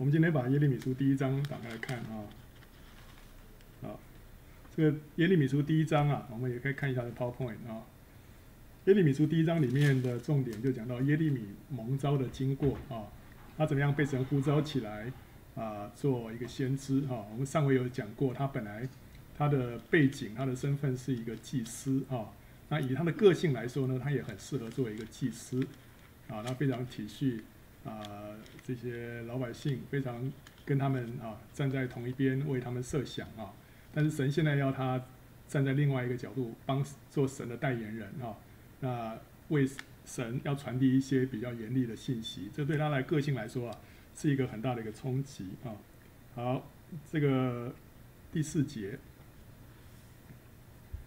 我们今天把耶利米书第一章打开来看啊。啊，这个耶利米书第一章啊，我们也可以看一下的 PowerPoint 啊。耶利米书第一章里面的重点就讲到耶利米蒙召的经过啊，他怎么样被神呼召起来啊，做一个先知啊。我们上回有讲过，他本来他的背景、他的身份是一个祭司啊。那以他的个性来说呢，他也很适合做一个祭司啊。他非常体恤啊这些老百姓，非常跟他们啊站在同一边，为他们设想啊。但是神现在要他站在另外一个角度，帮做神的代言人啊。那为神要传递一些比较严厉的信息，这对他的个性来说啊，是一个很大的一个冲击啊。好，这个第四节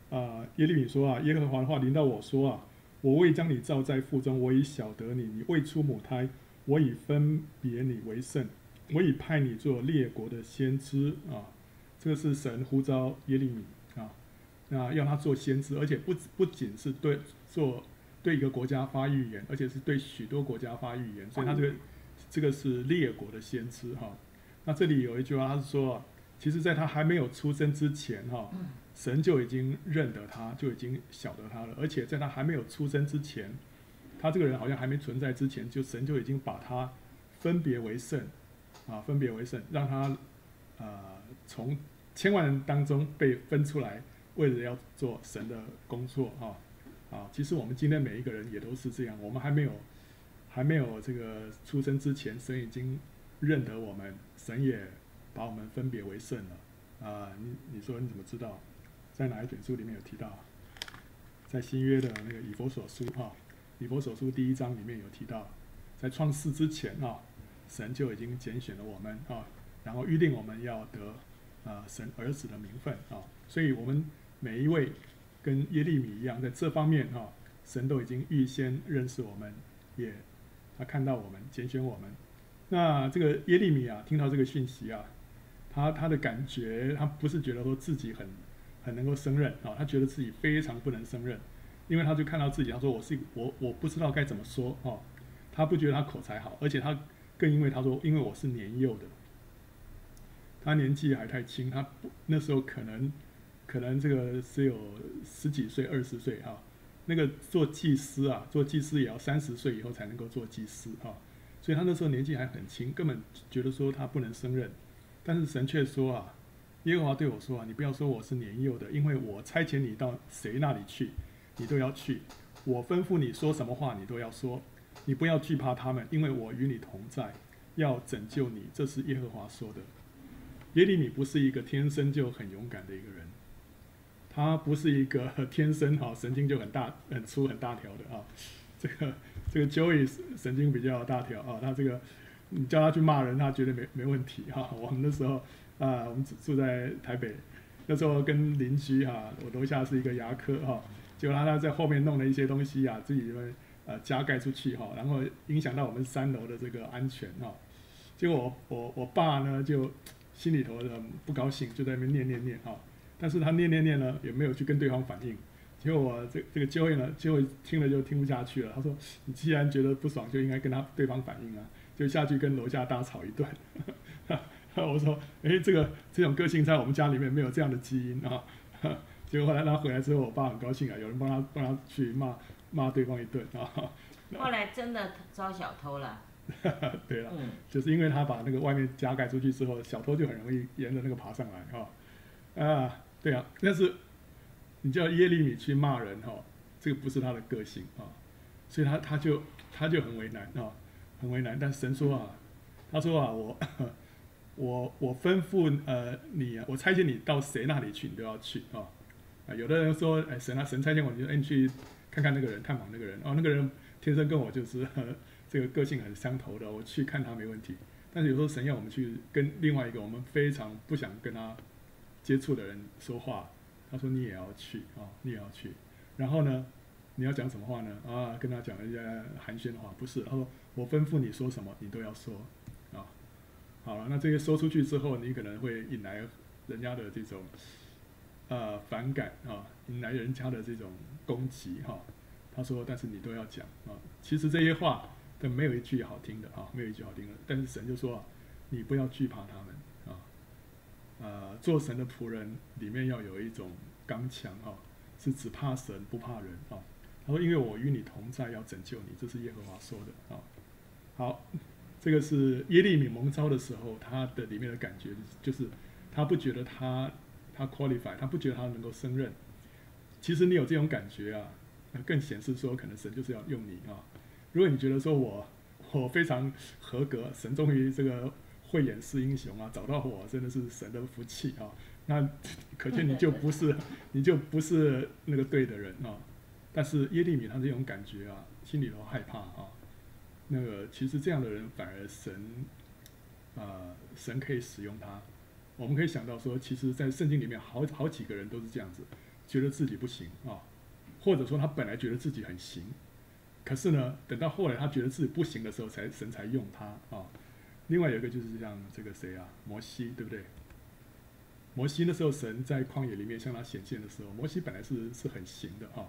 啊，耶利米说啊，耶和华的话临到我说啊，我未将你造在腹中，我已晓得你，你未出母胎，我已分别你为圣，我已派你做列国的先知啊。这个是神呼召耶利米啊，那要他做先知，而且不不仅是对。做对一个国家发预言，而且是对许多国家发预言，所以他这个这个是列国的先知哈。那这里有一句话，他是说，其实在他还没有出生之前哈，神就已经认得他，就已经晓得他了。而且在他还没有出生之前，他这个人好像还没存在之前，就神就已经把他分别为圣啊，分别为圣，让他啊从千万人当中被分出来，为了要做神的工作哈。啊，其实我们今天每一个人也都是这样。我们还没有还没有这个出生之前，神已经认得我们，神也把我们分别为圣了。啊，你你说你怎么知道？在哪一卷书里面有提到？在新约的那个以佛所书哈，以佛所书第一章里面有提到，在创世之前啊，神就已经拣选了我们啊，然后预定我们要得啊神儿子的名分啊，所以我们每一位。跟耶利米一样，在这方面啊，神都已经预先认识我们，也他看到我们，拣选我们。那这个耶利米啊，听到这个讯息啊，他他的感觉，他不是觉得说自己很很能够胜任啊，他觉得自己非常不能胜任，因为他就看到自己，他说我是我我不知道该怎么说哦，他不觉得他口才好，而且他更因为他说，因为我是年幼的，他年纪还太轻，他不那时候可能。可能这个只有十几岁、二十岁哈，那个做祭司啊，做祭司也要三十岁以后才能够做祭司哈，所以他那时候年纪还很轻，根本觉得说他不能胜任。但是神却说啊，耶和华对我说啊，你不要说我是年幼的，因为我差遣你到谁那里去，你都要去；我吩咐你说什么话，你都要说。你不要惧怕他们，因为我与你同在，要拯救你。这是耶和华说的。耶利米不是一个天生就很勇敢的一个人。他不是一个天生哈神经就很大很粗很大条的啊，这个这个 Joey 神经比较大条啊，他这个你叫他去骂人，他绝对没没问题哈。我们那时候啊，我们住在台北，那时候跟邻居哈，我楼下是一个牙科哈，就让他在后面弄了一些东西啊，自己们呃加盖出去哈，然后影响到我们三楼的这个安全哈。结果我我我爸呢就心里头很不高兴，就在那边念念念哈。但是他念念念呢，也没有去跟对方反应。结果我这这个教会呢，结果听了就听不下去了。他说：“你既然觉得不爽，就应该跟他对方反应啊，就下去跟楼下大吵一顿。”我说：“哎，这个这种个性在我们家里面没有这样的基因啊。”结果后来他回来之后，我爸很高兴啊，有人帮他帮他去骂骂对方一顿啊。后来真的招小偷了。对了，就是因为他把那个外面加盖出去之后，小偷就很容易沿着那个爬上来啊啊。对啊，但是你叫耶利米去骂人哈，这个不是他的个性啊，所以他他就他就很为难啊，很为难。但神说啊，他说啊，我 我我吩咐呃你啊，我差遣你到谁那里去，你都要去啊。啊，有的人说，哎，神啊，神差遣我，你就哎你去看看那个人，探访那个人哦，那个人天生跟我就是这个个性很相投的，我去看他没问题。但是有时候神要我们去跟另外一个我们非常不想跟他。接触的人说话，他说你也要去啊，你也要去。然后呢，你要讲什么话呢？啊，跟他讲一些寒暄的话，不是。他说我吩咐你说什么，你都要说啊。好了，那这些说出去之后，你可能会引来人家的这种呃反感啊，引来人家的这种攻击哈。他说，但是你都要讲啊。其实这些话都没有一句好听的啊，没有一句好听的。但是神就说，你不要惧怕他们啊。呃，做神的仆人里面要有一种刚强啊，是只怕神不怕人啊。他说：“因为我与你同在，要拯救你。”这是耶和华说的啊。好，这个是耶利米蒙召的时候，他的里面的感觉就是他不觉得他他 qualify，他不觉得他能够胜任。其实你有这种感觉啊，那更显示说可能神就是要用你啊。如果你觉得说我我非常合格，神终于这个慧眼识英雄啊，找到我真的是神的福气啊，那 可见你就不是 你就不是那个对的人啊。但是耶利米他这种感觉啊，心里头害怕啊。那个其实这样的人反而神啊，神可以使用他。我们可以想到说，其实，在圣经里面好好几个人都是这样子，觉得自己不行啊，或者说他本来觉得自己很行，可是呢，等到后来他觉得自己不行的时候，才神才用他啊。另外有一个就是像这个谁啊，摩西，对不对？摩西那时候神在旷野里面向他显现的时候，摩西本来是是很行的啊。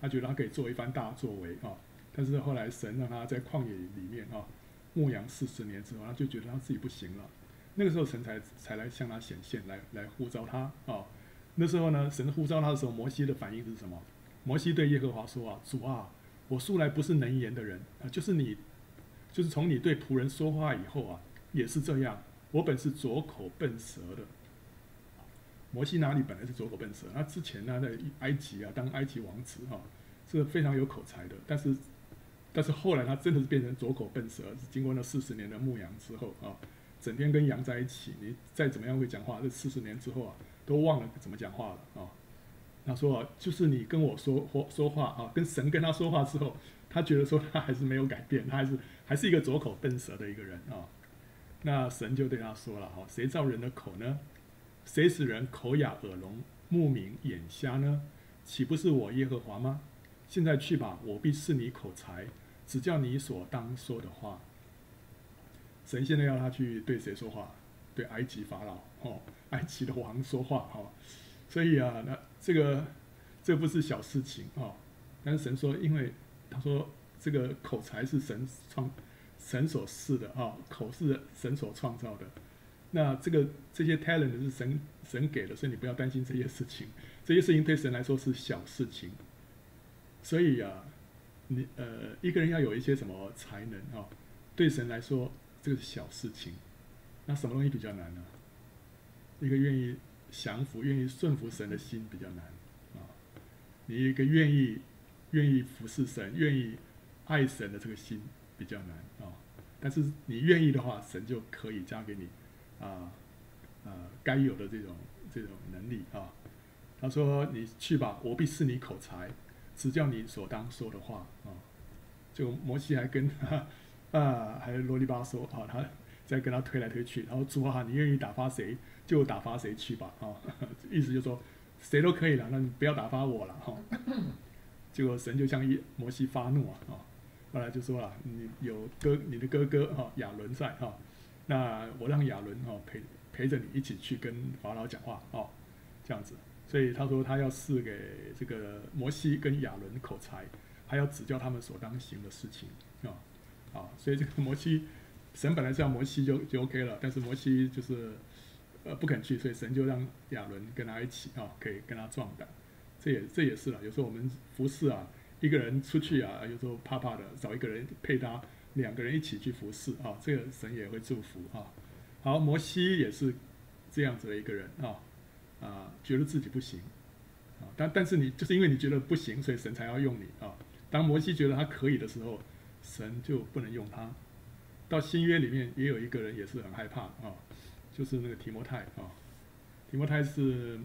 他觉得他可以做一番大作为啊，但是后来神让他在旷野里面啊牧羊四十年之后，他就觉得他自己不行了。那个时候神才才来向他显现，来来呼召他啊。那时候呢，神呼召他的时候，摩西的反应是什么？摩西对耶和华说啊：“主啊，我素来不是能言的人啊，就是你，就是从你对仆人说话以后啊，也是这样。我本是左口笨舌的。”摩西哪里本来是左口笨舌？他之前呢，在埃及啊当埃及王子哈，是非常有口才的。但是，但是后来他真的是变成左口笨舌，经过那四十年的牧羊之后啊，整天跟羊在一起，你再怎么样会讲话，这四十年之后啊，都忘了怎么讲话了啊。他说，啊就是你跟我说说说话啊，跟神跟他说话之后，他觉得说他还是没有改变，他还是还是一个左口笨舌的一个人啊。那神就对他说了哈，谁造人的口呢？谁使人口哑耳聋、目明眼瞎呢？岂不是我耶和华吗？现在去吧，我必赐你口才，只叫你所当说的话。神现在要他去对谁说话？对埃及法老哦，埃及的王说话哦。所以啊，那这个这不是小事情哦。但是神说，因为他说这个口才是神创、神所赐的啊，口是神所创造的。那这个这些 talent 是神神给的，所以你不要担心这些事情。这些事情对神来说是小事情。所以啊，你呃一个人要有一些什么才能啊，对神来说这个是小事情。那什么东西比较难呢？一个愿意降服、愿意顺服神的心比较难啊。你一个愿意愿意服侍神、愿意爱神的这个心比较难啊。但是你愿意的话，神就可以加给你。啊，啊，该有的这种这种能力啊，他说：“你去吧，我必赐你口才，只叫你所当说的话啊。”就摩西还跟他啊，还啰里吧嗦啊，他在跟他推来推去，然后主啊，你愿意打发谁就打发谁去吧啊，意思就是说谁都可以了，那你不要打发我了哈。结果神就向摩西发怒啊啊，后来就说了：“你有哥，你的哥哥哈亚伦在哈。”那我让亚伦哦陪陪着你一起去跟法老讲话哦，这样子，所以他说他要赐给这个摩西跟亚伦口才，还要指教他们所当行的事情啊啊，所以这个摩西神本来是要摩西就就 OK 了，但是摩西就是呃不肯去，所以神就让亚伦跟他一起啊，可以跟他壮胆，这也这也是了，有时候我们服侍啊，一个人出去啊，有时候怕怕的，找一个人配搭。两个人一起去服侍啊，这个神也会祝福啊。好，摩西也是这样子的一个人啊啊，觉得自己不行啊，但但是你就是因为你觉得不行，所以神才要用你啊。当摩西觉得他可以的时候，神就不能用他。到新约里面也有一个人也是很害怕啊，就是那个提摩太啊。提摩太是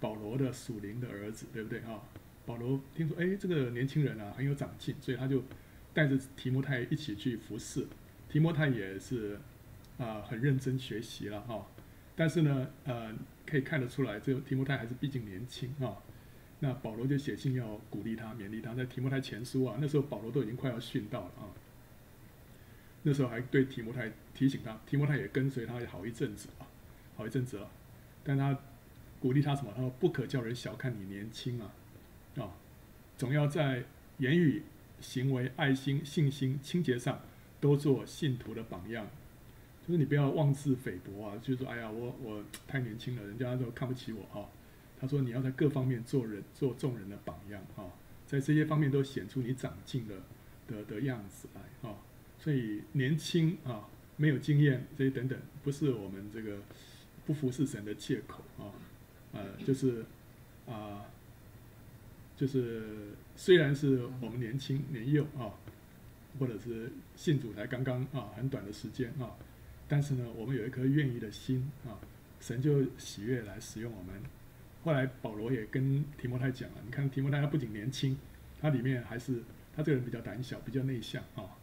保罗的属灵的儿子，对不对啊？保罗听说哎，这个年轻人啊很有长进，所以他就。带着提摩太一起去服侍，提摩太也是啊很认真学习了哈。但是呢，呃，可以看得出来，这个提摩太还是毕竟年轻啊。那保罗就写信要鼓励他、勉励他，在提摩太前书啊，那时候保罗都已经快要殉道了啊。那时候还对提摩太提醒他，提摩太也跟随他好一阵子啊，好一阵子了。但他鼓励他什么？他说：“不可叫人小看你年轻啊，啊，总要在言语。”行为、爱心、信心、清洁上，都做信徒的榜样。就是你不要妄自菲薄啊，就是说，哎呀，我我太年轻了，人家都看不起我啊。他说你要在各方面做人做众人的榜样啊，在这些方面都显出你长进的的的样子来啊。所以年轻啊，没有经验这些等等，不是我们这个不服侍神的借口啊。呃，就是啊，就是虽然是我们年轻年幼啊，或者是信主才刚刚啊很短的时间啊，但是呢，我们有一颗愿意的心啊，神就喜悦来使用我们。后来保罗也跟提摩太讲了，你看提摩太他不仅年轻，他里面还是他这个人比较胆小，比较内向啊。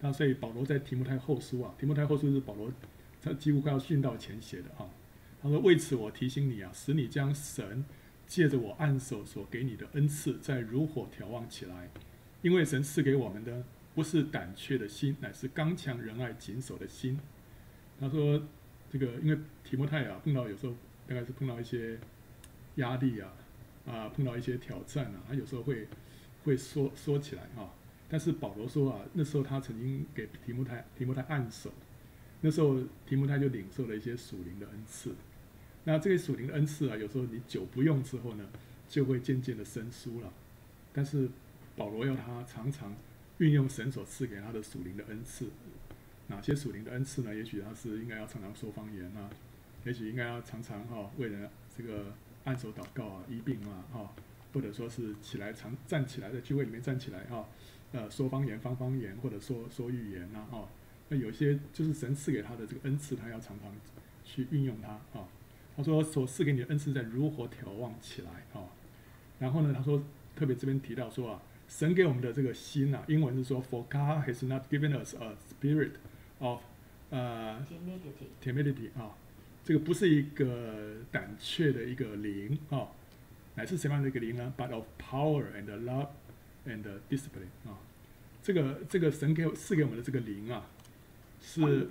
那所以保罗在提摩太后书啊，提摩太后书是保罗他几乎快要殉道前写的啊。他说：“为此我提醒你啊，使你将神借着我按手所给你的恩赐，再如火眺望起来。因为神赐给我们的不是胆怯的心，乃是刚强仁爱谨守的心。”他说：“这个因为提摩太啊，碰到有时候大概是碰到一些压力啊，啊，碰到一些挑战啊，他有时候会会说说起来啊。但是保罗说啊，那时候他曾经给提摩太提摩太按手。”那时候提摩太就领受了一些属灵的恩赐，那这个属灵的恩赐啊，有时候你久不用之后呢，就会渐渐的生疏了。但是保罗要他常常运用神所赐给他的属灵的恩赐，哪些属灵的恩赐呢？也许他是应该要常常说方言啊，也许应该要常常哈为了这个按手祷告啊、医病啊，哈，或者说是起来常站起来在聚会里面站起来哈，呃说方言、方方言，或者说说预言呐，哈。那有些就是神赐给他的这个恩赐，他要常常去运用它啊。他说所赐给你的恩赐在如何眺望起来啊？然后呢，他说特别这边提到说啊，神给我们的这个心啊，英文是说，For God has not given us a spirit of 呃 timidity 啊，这个不是一个胆怯的一个灵啊，乃是什么样的一个灵呢？But of power and love and discipline 啊，这个这个神给赐给我们的这个灵啊。是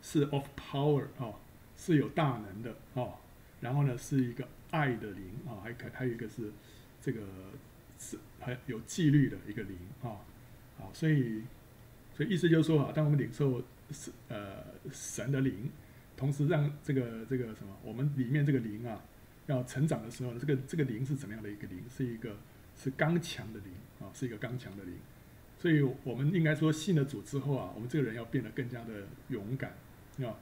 是 of power 啊，是有大能的啊，然后呢是一个爱的灵啊，还可还有一个是这个是还有纪律的一个灵啊，好，所以所以意思就是说啊，当我们领受是呃神的灵，同时让这个这个什么，我们里面这个灵啊要成长的时候，这个这个灵是怎么样的一个灵？是一个是刚强的灵啊，是一个刚强的灵。所以我们应该说，信了主之后啊，我们这个人要变得更加的勇敢，啊，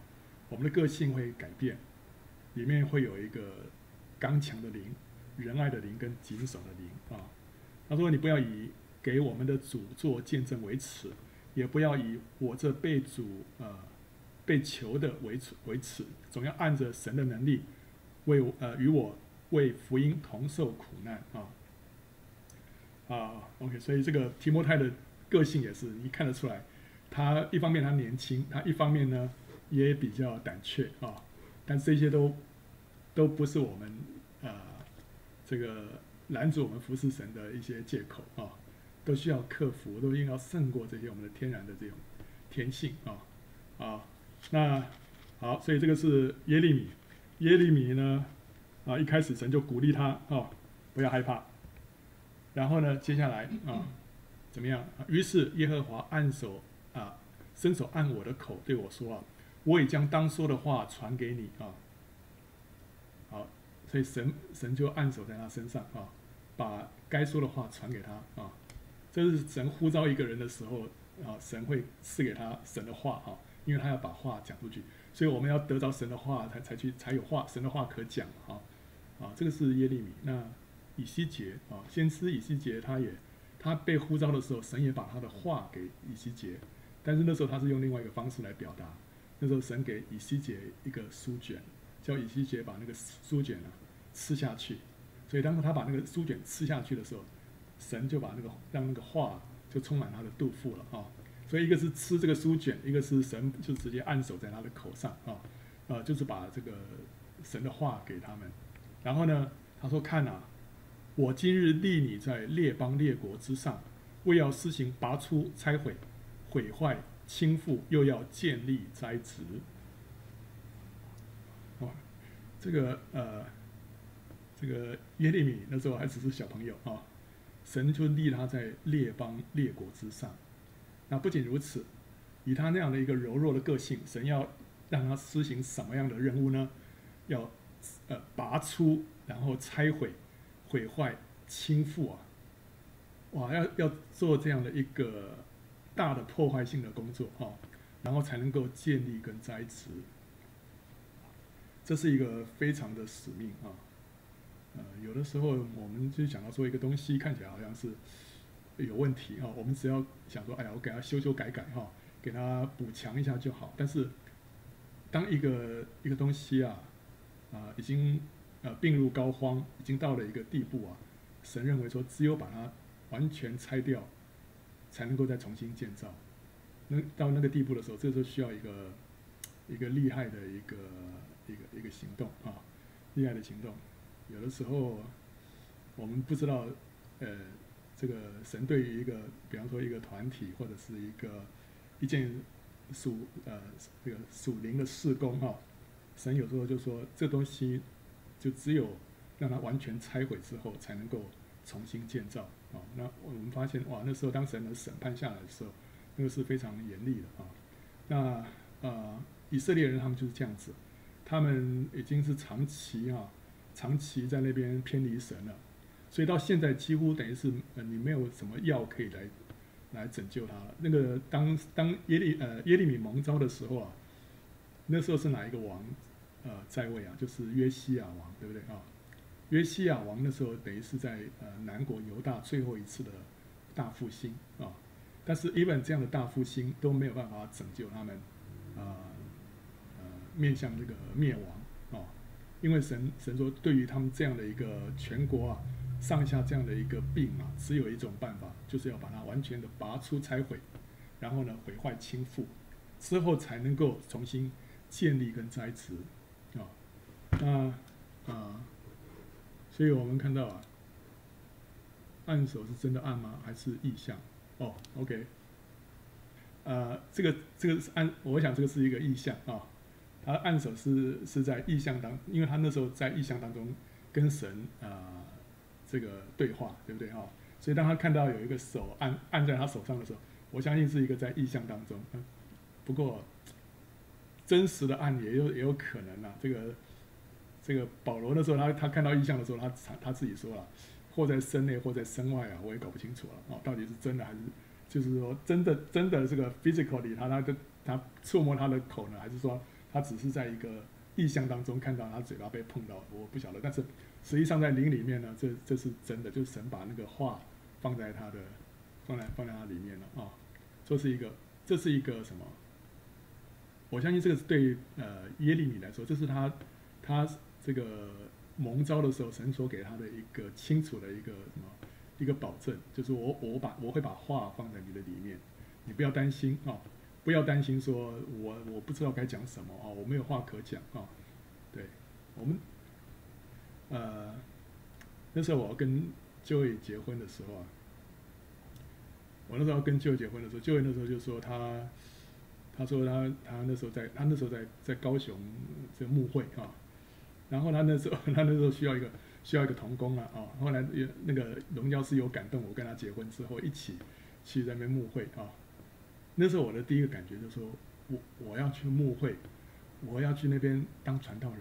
我们的个性会改变，里面会有一个刚强的灵、仁爱的灵跟谨守的灵啊。他说：“你不要以给我们的主做见证为耻，也不要以我这被主呃被求的为耻为耻，总要按着神的能力为呃与我为福音同受苦难啊啊。OK，所以这个提摩太的。个性也是，你看得出来，他一方面他年轻，他一方面呢也比较胆怯啊。但这些都都不是我们啊这个拦阻我们服侍神的一些借口啊，都需要克服，都应该胜过这些我们的天然的这种天性啊啊。那好，所以这个是耶利米，耶利米呢啊一开始神就鼓励他啊不要害怕，然后呢接下来啊。怎么样？于是耶和华按手啊，伸手按我的口，对我说啊，我已将当说的话传给你啊。好，所以神神就按手在他身上啊，把该说的话传给他啊。这是神呼召一个人的时候啊，神会赐给他神的话啊，因为他要把话讲出去，所以我们要得着神的话，才才去才有话，神的话可讲啊。啊，这个是耶利米。那以西结啊，先知以西结他也。他被呼召的时候，神也把他的话给以西结，但是那时候他是用另外一个方式来表达。那时候神给以西结一个书卷，叫以西结把那个书卷啊吃下去。所以当时他把那个书卷吃下去的时候，神就把那个让那个话就充满他的肚腹了啊。所以一个是吃这个书卷，一个是神就直接按手在他的口上啊，呃，就是把这个神的话给他们。然后呢，他说看啊。我今日立你在列邦列国之上，为要施行拔出、拆毁、毁坏、倾覆，又要建立、栽植。哦，这个呃，这个耶利米那时候还只是小朋友啊，神就立他在列邦列国之上。那不仅如此，以他那样的一个柔弱的个性，神要让他施行什么样的任务呢？要呃拔出，然后拆毁、毁坏、倾覆啊！哇，要要做这样的一个大的破坏性的工作啊，然后才能够建立跟栽植。这是一个非常的使命啊。呃，有的时候我们就想到说一个东西看起来好像是有问题啊，我们只要想说，哎呀，我给它修修改改哈，给它补强一下就好。但是当一个一个东西啊啊已经呃病入膏肓，已经到了一个地步啊，神认为说只有把它完全拆掉，才能够再重新建造。那到那个地步的时候，这时候需要一个一个厉害的一个一个一个行动啊，厉害的行动。有的时候，我们不知道，呃，这个神对于一个，比方说一个团体或者是一个一件属呃这个属灵的事工哈，神有时候就说这东西就只有让它完全拆毁之后，才能够重新建造啊。那我们发现哇，那时候当神的审判下来的时候，那个是非常严厉的啊。那呃，以色列人他们就是这样子，他们已经是长期啊。长期在那边偏离神了，所以到现在几乎等于是呃你没有什么药可以来来拯救他了。那个当当耶利呃耶利米蒙召的时候啊，那时候是哪一个王呃在位啊？就是约西亚王，对不对啊？约西亚王那时候等于是在呃南国犹大最后一次的大复兴啊，但是 even 这样的大复兴都没有办法拯救他们啊呃面向这个灭亡啊。因为神神说，对于他们这样的一个全国啊，上下这样的一个病啊，只有一种办法，就是要把它完全的拔出拆毁，然后呢毁坏倾覆，之后才能够重新建立跟栽植啊。那啊，所以我们看到啊，按手是真的按吗？还是意象？哦，OK，呃，这个这个是按，我想这个是一个意象啊。他按手是是在意象当，因为他那时候在意象当中跟神啊这个对话，对不对哈？所以当他看到有一个手按按在他手上的时候，我相信是一个在意象当中。不过真实的按也有也有可能啊。这个这个保罗的时候他他看到意象的时候，他他自己说了，或在身内或在身外啊，我也搞不清楚了啊，到底是真的还是就是说真的真的这个 physically 他他的他触摸他的口呢，还是说？他只是在一个意象当中看到他嘴巴被碰到，我不晓得。但是实际上在灵里面呢，这这是真的，就是神把那个话放在他的放在放在他里面了啊。这是一个这是一个什么？我相信这个是对呃耶利米来说，这是他他这个蒙召的时候神所给他的一个清楚的一个什么一个保证，就是我我把我会把话放在你的里面，你不要担心啊。不要担心，说我我不知道该讲什么啊，我没有话可讲啊。对，我们呃那时候我要跟舅爷结婚的时候啊，我那时候要跟舅爷结婚的时候，舅爷那时候就说他他说他他那时候在他那时候在在高雄这个牧会啊，然后他那时候他那时候需要一个需要一个童工啊啊，后来有那个龙教师有感动我跟他结婚之后一起去那边牧会啊。那时候我的第一个感觉就是说，我我要去牧会，我要去那边当传道人，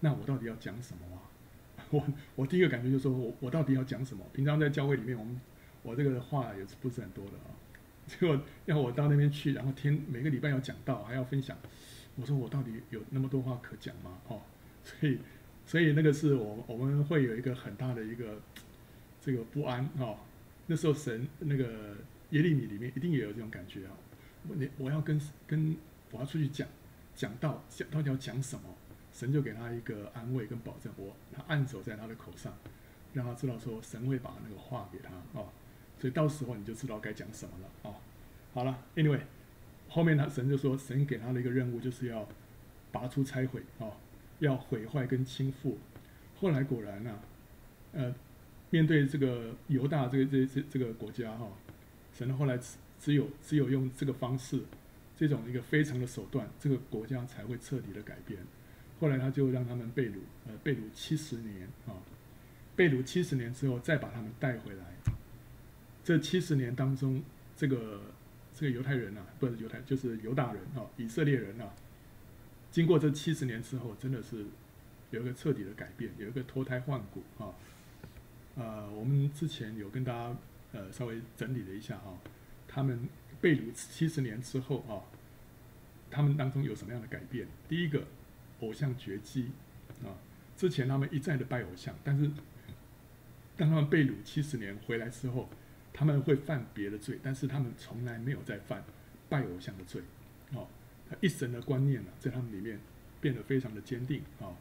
那我到底要讲什么？我我第一个感觉就是说我我到底要讲什么？平常在教会里面，我们我这个话也是不是很多的啊。结果要我到那边去，然后天每个礼拜要讲道，还要分享，我说我到底有那么多话可讲吗？哦，所以所以那个是我我们会有一个很大的一个这个不安啊。那时候神那个。耶利米里面一定也有这种感觉啊！我你我要跟跟我要出去讲讲道，讲到底要讲什么？神就给他一个安慰跟保证，我他按手在他的口上，让他知道说神会把那个话给他啊，所以到时候你就知道该讲什么了啊。好了，Anyway，后面他神就说神给他的一个任务就是要拔出拆毁啊，要毁坏跟倾覆。后来果然呢，呃，面对这个犹大这个这这这个国家哈。神后来只只有只有用这个方式，这种一个非常的手段，这个国家才会彻底的改变。后来他就让他们被掳，呃，被掳七十年啊，被掳七十年之后再把他们带回来。这七十年当中，这个这个犹太人啊，不是犹太，就是犹大人啊，以色列人啊，经过这七十年之后，真的是有一个彻底的改变，有一个脱胎换骨啊。呃，我们之前有跟大家呃稍微整理了一下啊，他们被掳七十年之后啊，他们当中有什么样的改变？第一个，偶像绝迹啊，之前他们一再的拜偶像，但是当他们被掳七十年回来之后，他们会犯别的罪，但是他们从来没有再犯拜偶像的罪，哦，一神的观念呢，在他们里面变得非常的坚定啊。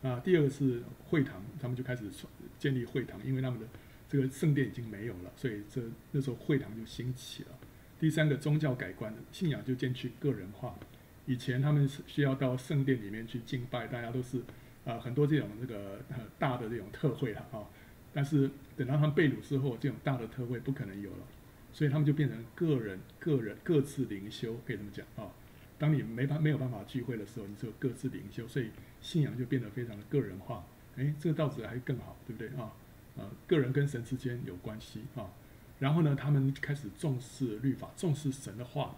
啊，第二个是会堂，他们就开始建立会堂，因为他们的这个圣殿已经没有了，所以这那时候会堂就兴起了。第三个宗教改观，信仰就渐趋个人化。以前他们是需要到圣殿里面去敬拜，大家都是啊很多这种这个呃大的这种特会了啊。但是等到他们被掳之后，这种大的特会不可能有了，所以他们就变成个人、个人各自灵修，可以这么讲啊。当你没办没有办法聚会的时候，你就各自灵修，所以信仰就变得非常的个人化。哎，这个道子还更好，对不对啊？呃，个人跟神之间有关系啊。然后呢，他们开始重视律法，重视神的话，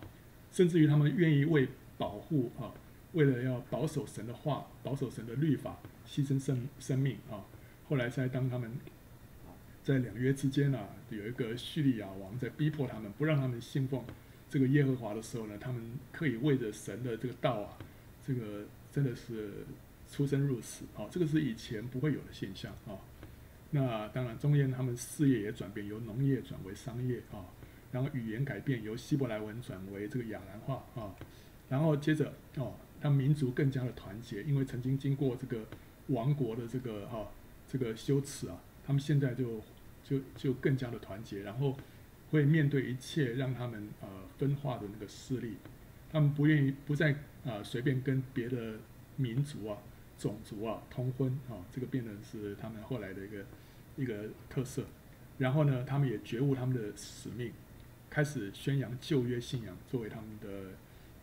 甚至于他们愿意为保护啊，为了要保守神的话，保守神的律法，牺牲生生命啊。后来在当他们在两约之间啊，有一个叙利亚王在逼迫他们，不让他们信奉。这个耶和华的时候呢，他们可以为着神的这个道啊，这个真的是出生入死啊，这个是以前不会有的现象啊。那当然，中间他们事业也转变，由农业转为商业啊，然后语言改变，由希伯来文转为这个亚兰话啊，然后接着哦，让民族更加的团结，因为曾经经过这个亡国的这个哈这个羞耻啊，他们现在就就就更加的团结，然后。会面对一切让他们呃分化的那个势力，他们不愿意不再啊随便跟别的民族啊种族啊通婚啊，这个变成是他们后来的一个一个特色。然后呢，他们也觉悟他们的使命，开始宣扬旧约信仰作为他们的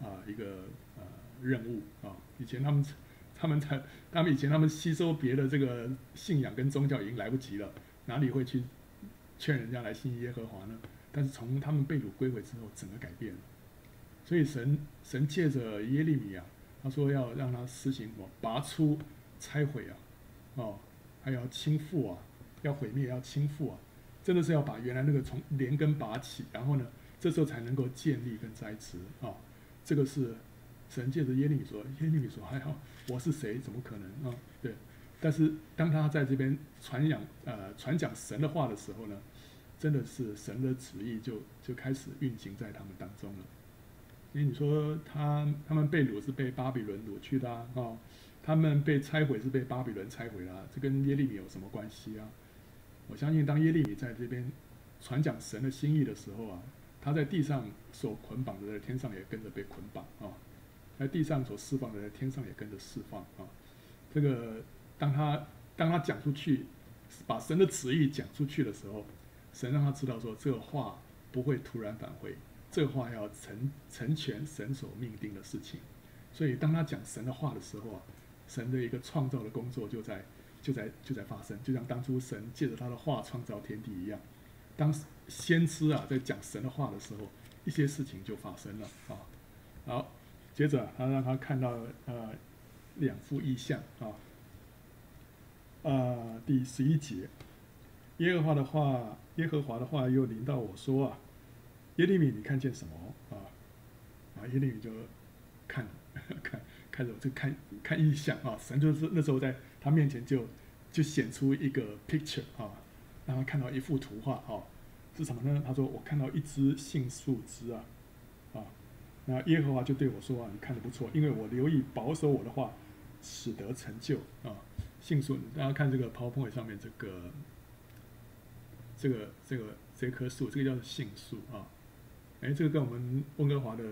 啊一个呃任务啊。以前他们 他们才他们以前他们吸收别的这个信仰跟宗教已经来不及了，哪里会去劝人家来信耶和华呢？但是从他们被掳归回之后，整个改变了。所以神神借着耶利米啊，他说要让他实行什么？拔出、拆毁啊，哦，还要倾覆啊，要毁灭，要倾覆啊，真的是要把原来那个从连根拔起，然后呢，这时候才能够建立跟栽植啊。这个是神借着耶利米说，耶利米说还好，我是谁？怎么可能啊？对。但是当他在这边传讲呃传讲神的话的时候呢？真的是神的旨意就就开始运行在他们当中了。因为你说他他们被掳是被巴比伦掳去的啊，他们被拆毁是被巴比伦拆毁了，这跟耶利米有什么关系啊？我相信当耶利米在这边传讲神的心意的时候啊，他在地上所捆绑的，在天上也跟着被捆绑啊；在地上所释放的，在天上也跟着释放啊。这个当他当他讲出去，把神的旨意讲出去的时候。神让他知道说，这个话不会突然返回，这个话要成成全神所命定的事情。所以当他讲神的话的时候啊，神的一个创造的工作就在就在就在发生，就像当初神借着他的话创造天地一样。当先知啊在讲神的话的时候，一些事情就发生了啊。好，接着他让他看到呃两幅意象啊，啊第十一节。耶和华的话，耶和华的话又临到我说啊，耶利米，你看见什么啊？啊，耶利米就看看开始就看看意象啊，神就是那时候在他面前就就显出一个 picture 啊，让他看到一幅图画啊，是什么呢？他说我看到一只杏树枝啊，啊，那耶和华就对我说啊，你看的不错，因为我留意保守我的话，使得成就啊，杏树，大家看这个 PowerPoint 上面这个。这个这个这棵树，这个叫做杏树啊，哎，这个跟我们温哥华的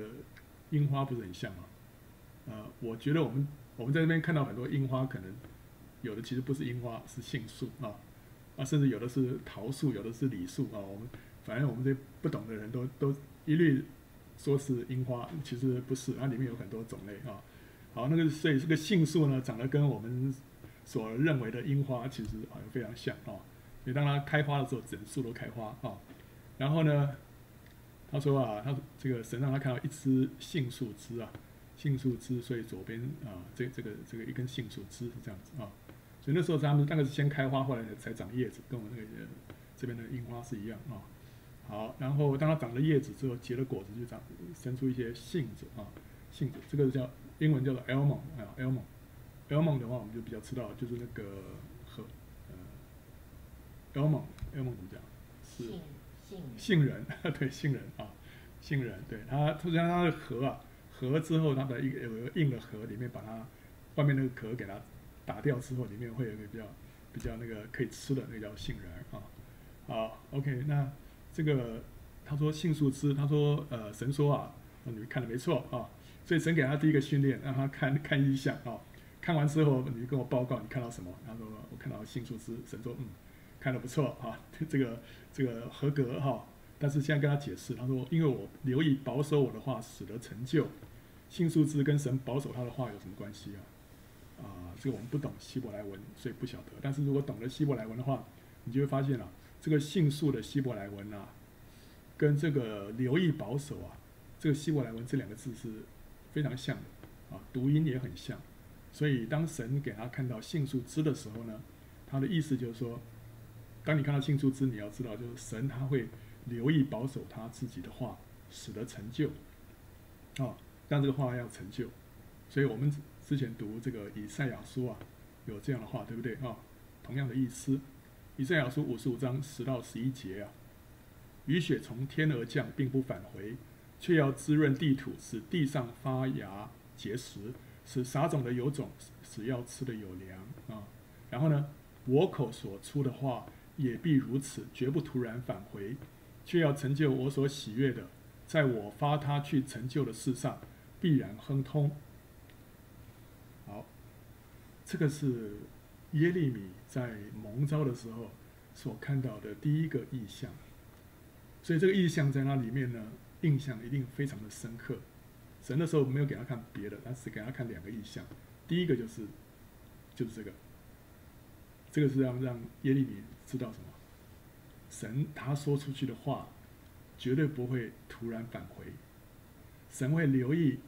樱花不是很像吗？呃，我觉得我们我们在这边看到很多樱花，可能有的其实不是樱花，是杏树啊，啊，甚至有的是桃树，有的是李树啊。我们反正我们这不懂的人都都一律说是樱花，其实不是，它里面有很多种类啊。好，那个所以这个杏树呢，长得跟我们所认为的樱花其实好像非常像啊。所以当它开花的时候，整树都开花啊。然后呢，他说啊，他这个神让他看到一只杏树枝啊，杏树枝，所以左边啊，这这个这个一根杏树枝是这样子啊。所以那时候他们大概是先开花，后来才长叶子，跟我那个这边的樱花是一样啊。好，然后当它长了叶子之后，结了果子，就长生出一些杏子啊，杏子，这个叫英文叫做 almond 啊，almond，almond 的话我们就比较知道，就是那个和呃 almond，almond 怎么讲？杏杏杏仁，对，杏仁啊，杏仁，对它，它将它的核啊，核之后它的一个有个硬的核里面把它外面那个壳给它打掉之后，里面会有一个比较比较那个可以吃的那叫杏仁啊。好，OK，那。这个他说杏树枝，他说呃神说啊，你们看的没错啊，所以神给他第一个训练，让他看看意象啊，看完之后你跟我报告你看到什么？他说我看到杏树枝，神说嗯，看的不错啊，这个这个合格哈，但是现在跟他解释，他说因为我留意保守我的话，使得成就，杏树枝跟神保守他的话有什么关系啊？啊，这个我们不懂希伯来文，所以不晓得，但是如果懂得希伯来文的话，你就会发现了。这个杏树的希伯来文啊，跟这个留意保守啊，这个希伯来文这两个字是非常像的啊，读音也很像。所以当神给他看到杏树枝的时候呢，他的意思就是说，当你看到杏树枝，你要知道，就是神他会留意保守他自己的话，使得成就啊，让这个话要成就。所以我们之前读这个以赛亚书啊，有这样的话，对不对啊？同样的意思。以赛亚书五十五章十到十一节啊，雨雪从天而降，并不返回，却要滋润地土，使地上发芽结实，使撒种的有种，使要吃的有粮啊。然后呢，我口所出的话也必如此，绝不突然返回，却要成就我所喜悦的，在我发他去成就的事上，必然亨通。这个是。耶利米在蒙召的时候所看到的第一个意象，所以这个意象在那里面呢，印象一定非常的深刻。神的时候没有给他看别的，他只给他看两个意象。第一个就是就是这个，这个是让让耶利米知道什么？神他说出去的话绝对不会突然返回，神会留意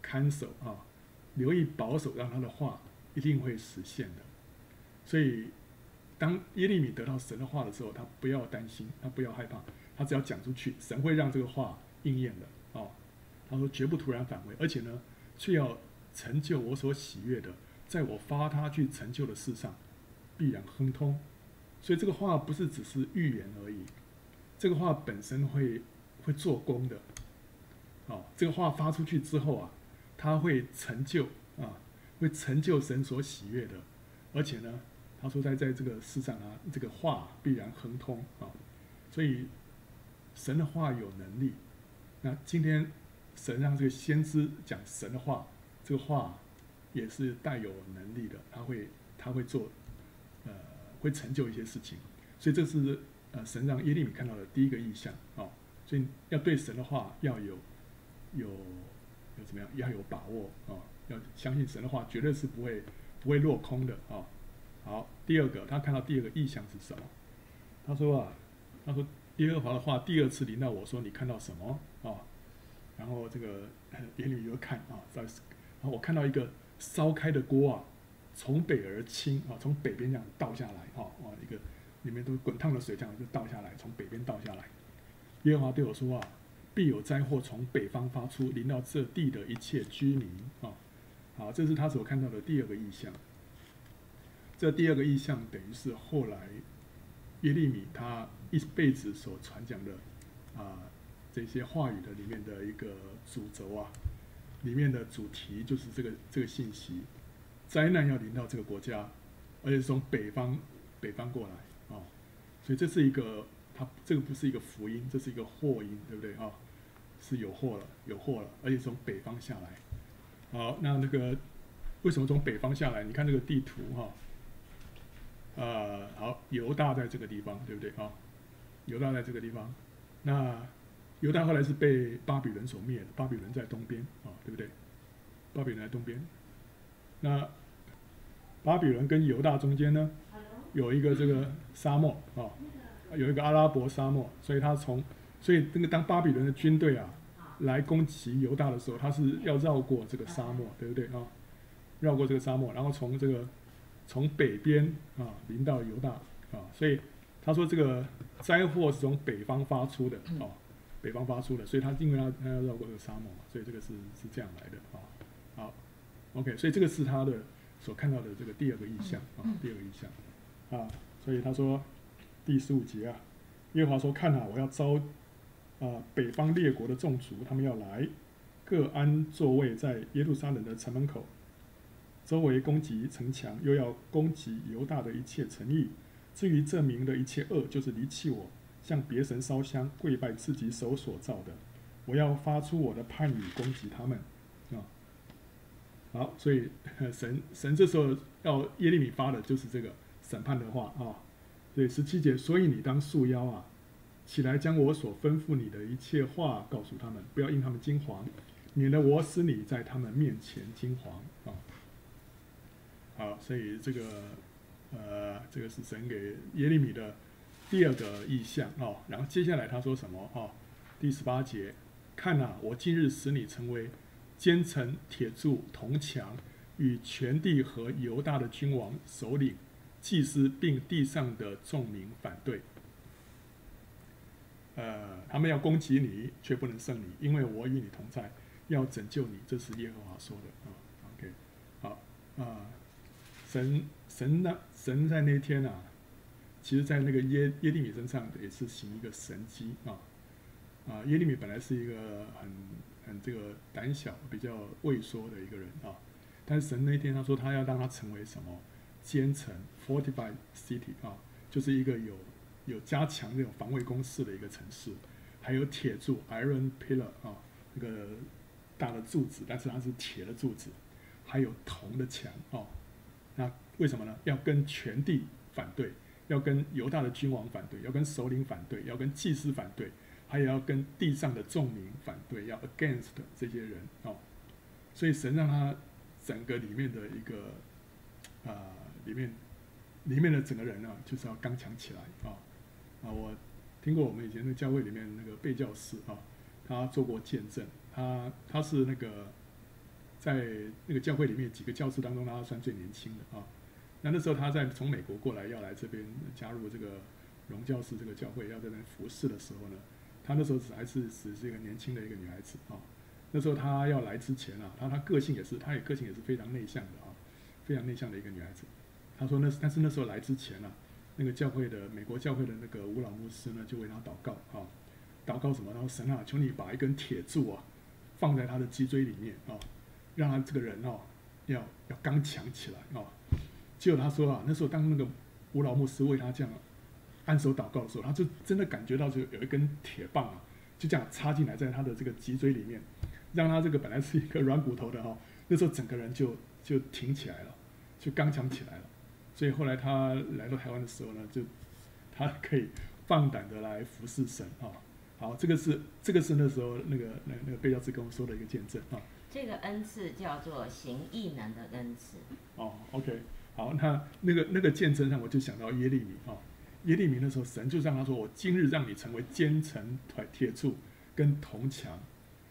看守啊，留意保守，让他的话一定会实现的。所以，当耶利米得到神的话的时候，他不要担心，他不要害怕，他只要讲出去，神会让这个话应验的。哦，他说绝不突然返回，而且呢，却要成就我所喜悦的，在我发他去成就的事上，必然亨通。所以这个话不是只是预言而已，这个话本身会会做工的。哦，这个话发出去之后啊，他会成就，会成就神所喜悦的，而且呢。他说：“在在这个世上啊，这个话必然亨通啊，所以神的话有能力。那今天神让这个先知讲神的话，这个话也是带有能力的，他会他会做，呃，会成就一些事情。所以这是呃神让耶利米看到的第一个意象啊。所以要对神的话要有有有怎么样，要有把握啊，要相信神的话绝对是不会不会落空的啊。”好，第二个，他看到第二个意象是什么？他说啊，他说耶和华的话第二次临到我说，你看到什么啊？然后这个 眼里又看啊，在，然后我看到一个烧开的锅啊，从北而倾啊，从北边这样倒下来啊，哇，一个里面都滚烫的水这样就倒下来，从北边倒下来。耶和华对我说啊，必有灾祸从北方发出，临到这地的一切居民啊。啊，这是他所看到的第二个意象。这第二个意象等于是后来耶利米他一辈子所传讲的啊这些话语的里面的一个主轴啊，里面的主题就是这个这个信息，灾难要临到这个国家，而且是从北方北方过来啊，所以这是一个它这个不是一个福音，这是一个祸音，对不对啊？是有祸了，有祸了，而且从北方下来。好，那那个为什么从北方下来？你看这个地图哈。呃，好，犹大在这个地方，对不对啊？犹大在这个地方，那犹大后来是被巴比伦所灭的，巴比伦在东边啊，对不对？巴比伦在东边，那巴比伦跟犹大中间呢，有一个这个沙漠啊，有一个阿拉伯沙漠，所以他从所以那个当巴比伦的军队啊来攻击犹大的时候，他是要绕过这个沙漠，对不对啊？绕过这个沙漠，然后从这个从北边啊临到犹大啊，所以他说这个灾祸是从北方发出的啊，北方发出的，所以他因为他他要绕过这个沙漠嘛，所以这个是是这样来的啊。好，OK，所以这个是他的所看到的这个第二个意象啊，第二个意象啊，所以他说第十五节啊，耶和华说：“看啊，我要招啊北方列国的众族，他们要来，各安座位在耶路撒冷的城门口。”周围攻击城墙，又要攻击犹大的一切诚意。至于证明的一切恶，就是离弃我，向别神烧香，跪拜自己手所造的。我要发出我的判语攻击他们。啊，好，所以 神神这时候要耶利米发的就是这个审判的话啊。对，十七节，所以你当束腰啊，起来将我所吩咐你的一切话告诉他们，不要因他们惊惶，免得我使你在他们面前惊惶啊。好，所以这个，呃，这个是神给耶利米的第二个意象哦。然后接下来他说什么哦？第十八节，看呐，我今日使你成为坚城、铁柱、铜墙，与全地和犹大的君王、首领、祭司，并地上的众民反对。呃，他们要攻击你，却不能胜你，因为我与你同在，要拯救你。这是耶和华说的啊。OK，好啊。神神那神在那天啊，其实，在那个耶耶利米身上也是行一个神迹啊啊！耶利米本来是一个很很这个胆小、比较畏缩的一个人啊，但是神那天他说他要让他成为什么坚城 （fortified city） 啊，就是一个有有加强那种防卫工事的一个城市，还有铁柱 （iron pillar） 啊，那个大的柱子，但是它是铁的柱子，还有铜的墙啊。那为什么呢？要跟全地反对，要跟犹大的君王反对，要跟首领反对，要跟祭司反对，还有要跟地上的众民反对，要 against 这些人哦。所以神让他整个里面的一个啊，里面里面的整个人呢，就是要刚强起来啊啊！我听过我们以前的教会里面那个贝教师啊，他做过见证，他他是那个。在那个教会里面几个教师当中，他算最年轻的啊。那那时候他在从美国过来要来这边加入这个荣教师这个教会，要在那服侍的时候呢，他那时候只还是只是一个年轻的一个女孩子啊。那时候他要来之前啊，他他个性也是，他也个性也是非常内向的啊，非常内向的一个女孩子。他说那但是那时候来之前呢，那个教会的美国教会的那个吴老牧师呢，就为他祷告啊，祷告什么？然后神啊，求你把一根铁柱啊放在他的脊椎里面啊。让他这个人哦，要要刚强起来哦。结果他说啊，那时候当那个吴老牧师为他这样按手祷告的时候，他就真的感觉到就有一根铁棒啊，就这样插进来在他的这个脊椎里面，让他这个本来是一个软骨头的哈，那时候整个人就就挺起来了，就刚强起来了。所以后来他来到台湾的时候呢，就他可以放胆的来服侍神啊。好，这个是这个是那时候那个那那个贝教师跟我说的一个见证啊。这个恩赐叫做行异能的恩赐。哦，OK，好，那那个那个见证让，我就想到耶利米啊，耶利米那时候神就让他说：“我今日让你成为坚城、铁铁柱跟铜墙。”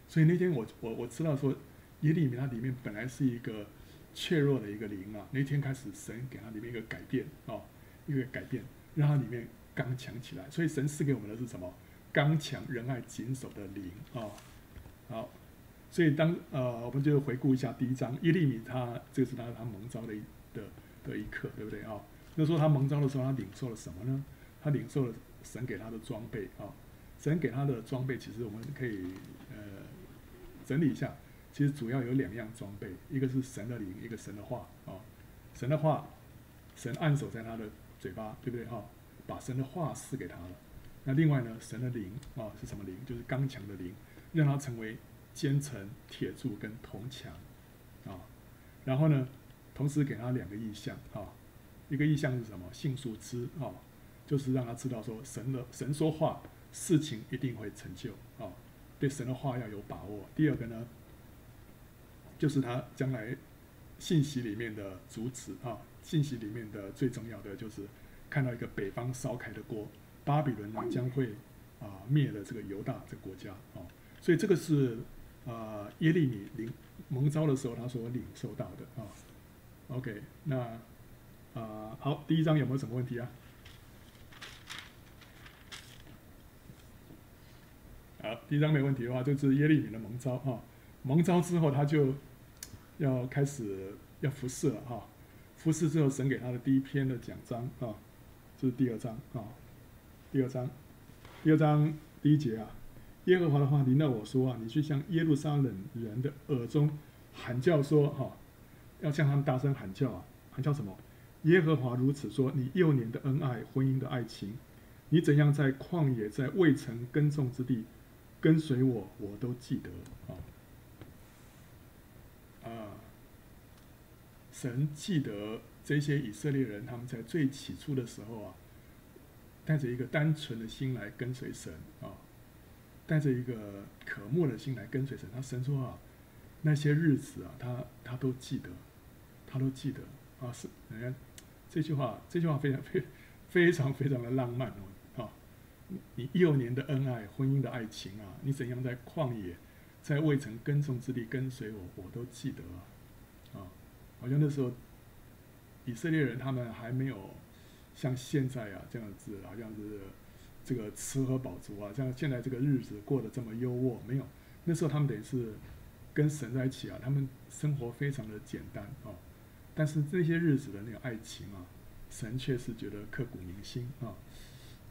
所以那天我我我知道说，耶利米他里面本来是一个怯弱的一个灵啊，那天开始神给他里面一个改变啊，一个改变，让他里面刚强起来。所以神赐给我们的是什么？刚强、仁爱、谨守的灵啊，好。所以当呃，我们就回顾一下第一章，耶利米他这是他他蒙召的的的一刻，对不对啊？那时候他蒙召的时候，他领受了什么呢？他领受了神给他的装备啊，神给他的装备，其实我们可以呃整理一下，其实主要有两样装备，一个是神的灵，一个神的话啊。神的话，神按手在他的嘴巴，对不对哈？把神的话赐给他了。那另外呢，神的灵啊是什么灵？就是刚强的灵，让他成为。坚城、铁柱跟铜墙，啊，然后呢，同时给他两个意象，啊，一个意象是什么？信属之，啊，就是让他知道说神的神说话，事情一定会成就，啊，对神的话要有把握。第二个呢，就是他将来信息里面的主旨，啊，信息里面的最重要的就是看到一个北方烧开的锅，巴比伦呢将会啊灭了这个犹大这个国家啊，所以这个是啊耶利米领蒙召的时候他所领受到的啊。OK，那啊好，第一章有没有什么问题啊？好，第一章没问题的话，就是耶利米的蒙召啊。蒙召之后，他就要开始要服侍了哈。服侍之后，神给他的第一篇的奖章啊，这是第二章啊。第二章，第二章第一节啊，耶和华的话临到我说啊，你去向耶路撒冷人的耳中喊叫说哈，要向他们大声喊叫啊，喊叫什么？耶和华如此说：你幼年的恩爱，婚姻的爱情，你怎样在旷野，在未曾耕种之地。跟随我，我都记得啊啊！神记得这些以色列人，他们在最起初的时候啊，带着一个单纯的心来跟随神啊，带着一个渴慕的心来跟随神。他神说啊，那些日子啊，他他都记得，他都记得啊。是，你看这句话，这句话非常非非常非常的浪漫哦。啊你幼年的恩爱，婚姻的爱情啊，你怎样在旷野，在未曾耕种之地跟随我，我都记得啊，好像那时候以色列人他们还没有像现在啊这样子，好像是这个吃喝饱足啊，像现在这个日子过得这么优渥，没有，那时候他们等于是跟神在一起啊，他们生活非常的简单啊，但是这些日子的那个爱情啊，神却是觉得刻骨铭心啊。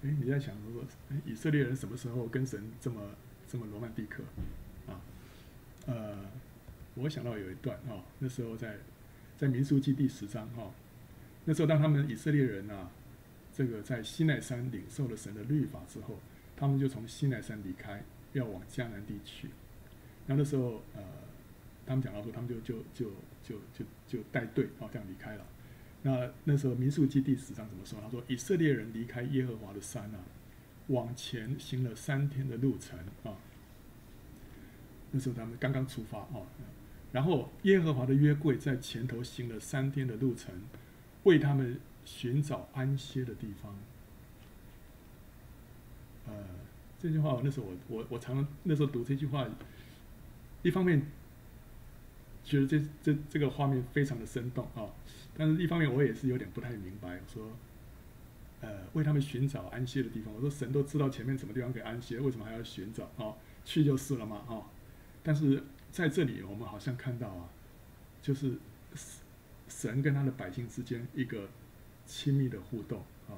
哎，你在想说，以色列人什么时候跟神这么这么罗曼蒂克？呃，我想到有一段哈，那时候在在民数记第十章哈，那时候当他们以色列人啊，这个在西奈山领受了神的律法之后，他们就从西奈山离开，要往迦南地去。然后那时候呃，他们讲到说，他们就就就就就就带队啊，这样离开了。那那时候民数记第十章怎么说？他说：“以色列人离开耶和华的山啊，往前行了三天的路程啊。那时候他们刚刚出发啊，然后耶和华的约柜在前头行了三天的路程，为他们寻找安歇的地方。呃，这句话那时候我我我常常那时候读这句话，一方面觉得这这这个画面非常的生动啊。”但是，一方面我也是有点不太明白，说，呃，为他们寻找安歇的地方。我说，神都知道前面什么地方可以安歇，为什么还要寻找？哦，去就是了嘛，哦。但是在这里，我们好像看到啊，就是神跟他的百姓之间一个亲密的互动啊。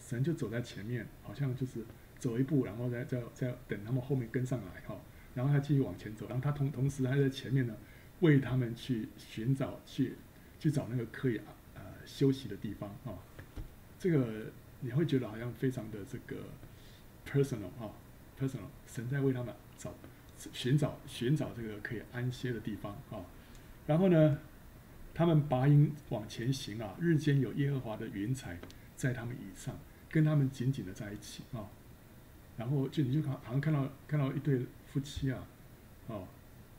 神就走在前面，好像就是走一步，然后再再再等他们后面跟上来哈。然后他继续往前走，然后他同同时还在前面呢，为他们去寻找去。去找那个可以呃休息的地方啊，这个你会觉得好像非常的这个 personal 啊，personal，神在为他们找寻找寻找这个可以安歇的地方啊，然后呢，他们拔营往前行啊，日间有耶和华的云彩在他们以上，跟他们紧紧的在一起啊，然后就你就好好像看到看到一对夫妻啊，哦，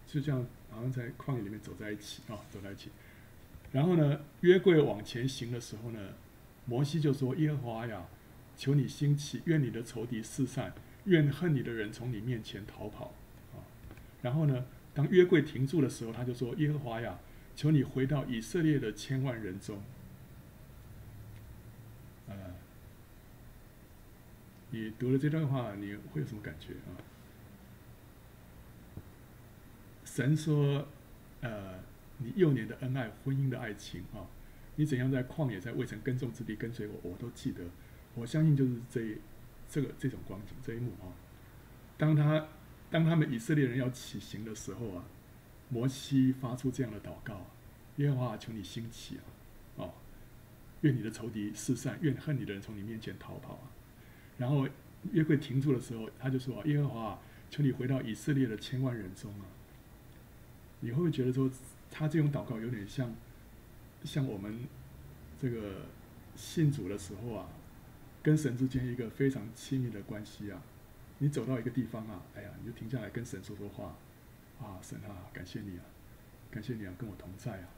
就这样好像在旷野里面走在一起啊，走在一起。然后呢，约柜往前行的时候呢，摩西就说：“耶和华呀，求你兴起，愿你的仇敌四散，愿恨你的人从你面前逃跑。”然后呢，当约柜停住的时候，他就说：“耶和华呀，求你回到以色列的千万人中。”呃，你读了这段话，你会有什么感觉啊？神说：“呃。”你幼年的恩爱，婚姻的爱情啊，你怎样在旷野，在未曾耕种之地跟随我，我都记得。我相信就是这这个这种光景这一幕啊。当他当他们以色列人要起行的时候啊，摩西发出这样的祷告：耶和华，求你兴起啊！哦，愿你的仇敌四散，愿恨你的人从你面前逃跑啊！然后约柜停住的时候，他就说：耶和华，求你回到以色列的千万人中啊！你会不会觉得说？他这种祷告有点像，像我们这个信主的时候啊，跟神之间一个非常亲密的关系啊。你走到一个地方啊，哎呀，你就停下来跟神说说话啊，神啊，感谢你啊，感谢你啊，跟我同在啊，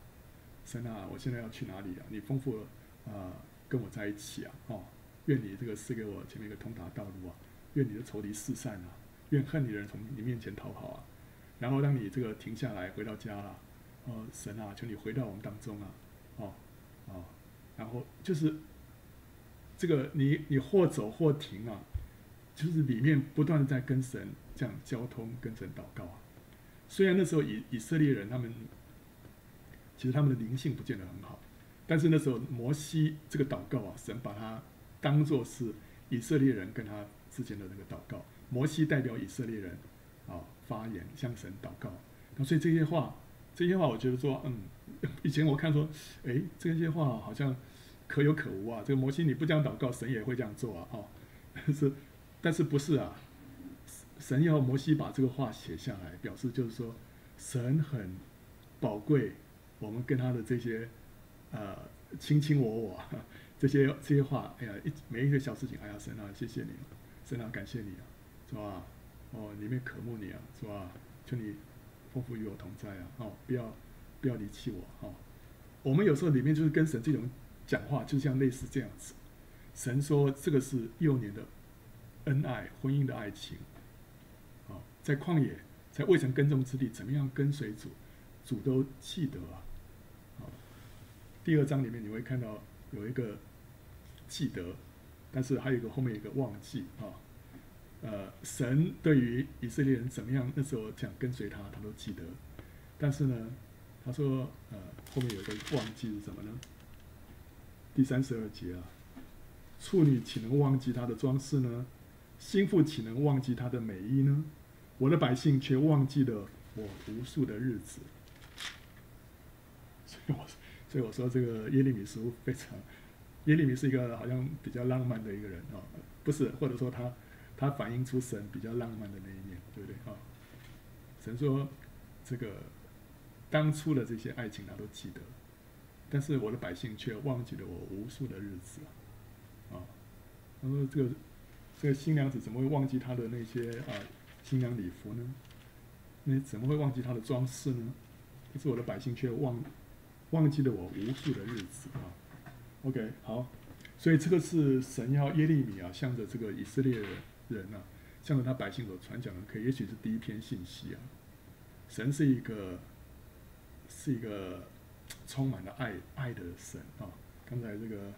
神啊，我现在要去哪里啊？你丰富啊，跟我在一起啊，哦，愿你这个赐给我前面一个通达道路啊，愿你的仇敌四散啊，愿恨你的人从你面前逃跑啊。然后当你这个停下来回到家了，哦，神啊，求你回到我们当中啊，哦，哦，然后就是这个你你或走或停啊，就是里面不断的在跟神这样交通，跟神祷告啊。虽然那时候以以色列人他们其实他们的灵性不见得很好，但是那时候摩西这个祷告啊，神把他当做是以色列人跟他之间的那个祷告，摩西代表以色列人啊发言向神祷告，那所以这些话这些话我觉得说，嗯，以前我看说，哎，这些话好像可有可无啊，这个摩西你不这样祷告，神也会这样做啊，哦，是，但是不是啊？神要摩西把这个话写下来，表示就是说，神很宝贵我们跟他的这些呃卿卿我我 这些这些话，哎呀，一每一个小事情，哎呀，神啊，谢谢你，神啊，感谢你啊，是吧？哦，里面渴慕你啊，是吧？求你丰富与我同在啊，哦，不要不要离弃我，哦。我们有时候里面就是跟神这种讲话，就像类似这样子。神说这个是幼年的恩爱，婚姻的爱情。啊在旷野，在未曾耕种之地，怎么样跟随主？主都记得啊。好，第二章里面你会看到有一个记得，但是还有一个后面一个忘记啊。呃，神对于以色列人怎么样，那时候想跟随他，他都记得。但是呢，他说，呃，后面有一个忘记是什么呢？第三十二节啊，处女岂能忘记她的装饰呢？心腹岂能忘记他的美意呢？我的百姓却忘记了我无数的日子，所以我所以我说这个耶利米书非常，耶利米是一个好像比较浪漫的一个人啊，不是或者说他他反映出神比较浪漫的那一面，对不对啊？神说这个当初的这些爱情他都记得，但是我的百姓却忘记了我无数的日子啊，他说这个这个新娘子怎么会忘记她的那些啊？新娘礼服呢？那怎么会忘记她的装饰呢？可是我的百姓却忘忘记了我无数的日子啊。OK，好，所以这个是神要耶利米啊，向着这个以色列人啊，向着他百姓所传讲的，可也许是第一篇信息啊。神是一个是一个充满了爱爱的神啊。刚才这个。